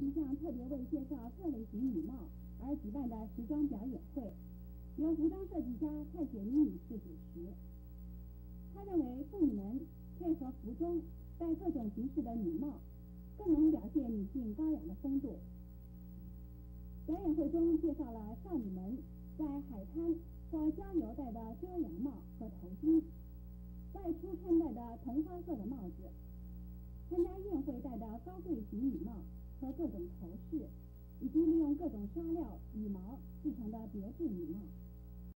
一项特别为介绍各类型女帽而举办的时装表演会，由服装设计家蔡雪妮女士主持。她认为妇女们配合服装戴各种形式的女帽，更能表现女性高雅的风度。表演会中介绍了少女们在海滩或郊游戴的遮阳帽和头巾，外出穿戴的同花色的帽子，各种头饰，以及利用各种纱料、羽毛制成的别致礼帽。